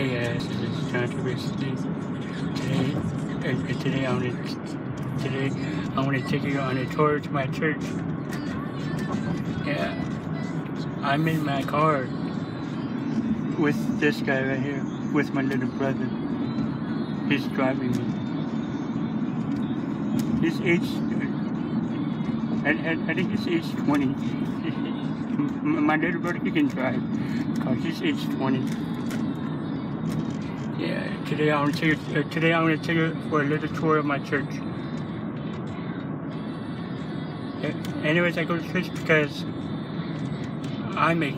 Hey uh, guys, is John Trubisky. Today, and, and today I want to today I want to take you on a tour to my church. Yeah, I'm in my car with this guy right here, with my little brother. He's driving me. He's age, uh, I, I, I think he's age 20. my little brother, he can drive, cause he's age 20. Today I want to take uh, today I'm going to take you for a little tour of my church. Yeah, anyways, I go to church because I'm a,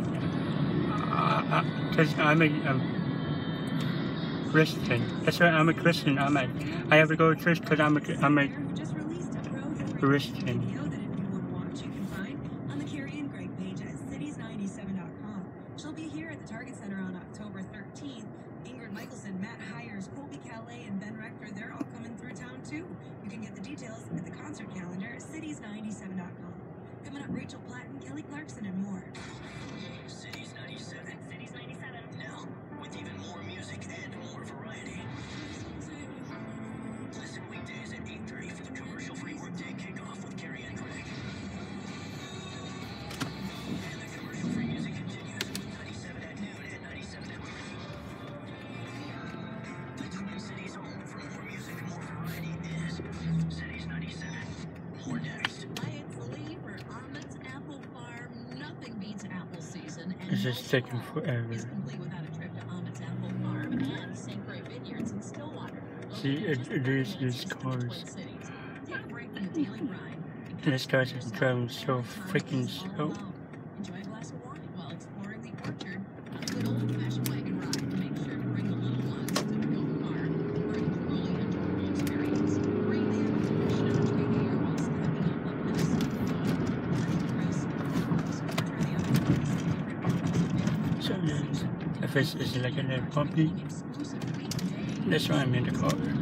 because uh, I'm a um, Christian. That's right, I'm a Christian. I'm a, I have to go to church because I'm a, I'm a Christian. She'll be here at the Target Center on October 13th. Ingrid Michaelson, Matt Hires, Colbie Caillat, and Ben Rector, they're all coming through town too. You can get the details at the concert calendar at cities97.com. Coming up, Rachel Platten, Kelly Clarkson, and more. Take a break from the daily grind. And this guy's just driving so freaking slow. Enjoy a glass of wine while exploring the orchard on a good old-fashioned wagon ride. Make sure to bring the little ones to the goat farm for a truly enjoyable experience. Breathe in the fresh Ontario air while stepping up on this. So it's, it's like a little bumpy, that's why I'm in the car.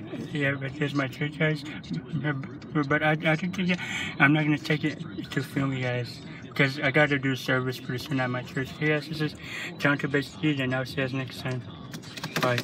yeah, but there's my church guys. But I, I think yeah, I'm not gonna take it to film you guys because I gotta do service pretty soon at my church. Yes, this is John Trubisky, and I'll see you guys next time. Bye.